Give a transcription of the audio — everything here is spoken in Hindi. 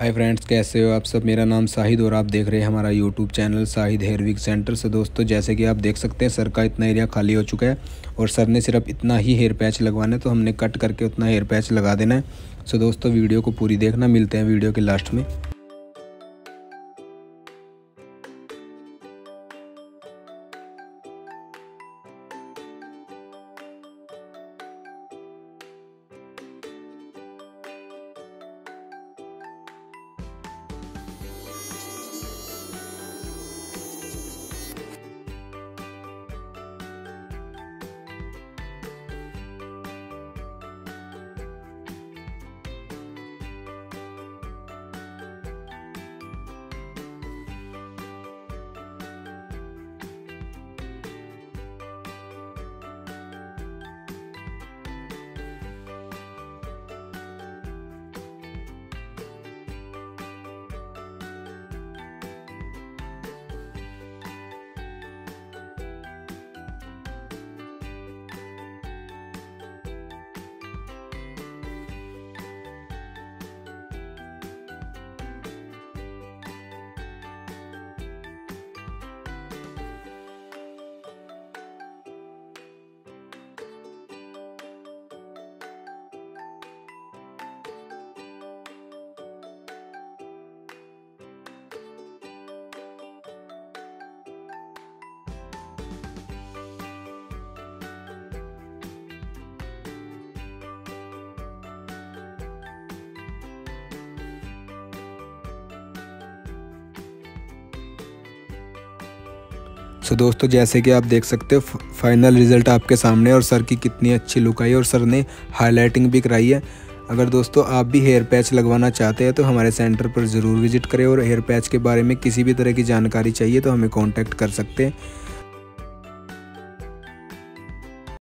हाय फ्रेंड्स, कैसे हो आप सब? मेरा नाम साहिद और आप देख रहे हैं हमारा YouTube channel Sahid hair wig centre. से दोस्तों, जैसे कि आप देख सकते हैं, सर का इतना एरिया खाली हो चुका है और सर ने सिर्फ़ इतना ही हेयर पैच लगवाना है तो हमने कट करके उतना हेयर पैच लगा देना है। सो दोस्तों, वीडियो को पूरी देखना, मिलते हैं वीडियो के लास्ट में। सो दोस्तों, जैसे कि आप देख सकते हो फाइनल रिज़ल्ट आपके सामने और सर की कितनी अच्छी लुक आई और सर ने हाईलाइटिंग भी कराई है। अगर दोस्तों, आप भी हेयर पैच लगवाना चाहते हैं तो हमारे सेंटर पर ज़रूर विज़िट करें और हेयर पैच के बारे में किसी भी तरह की जानकारी चाहिए तो हमें कॉन्टैक्ट कर सकते हैं।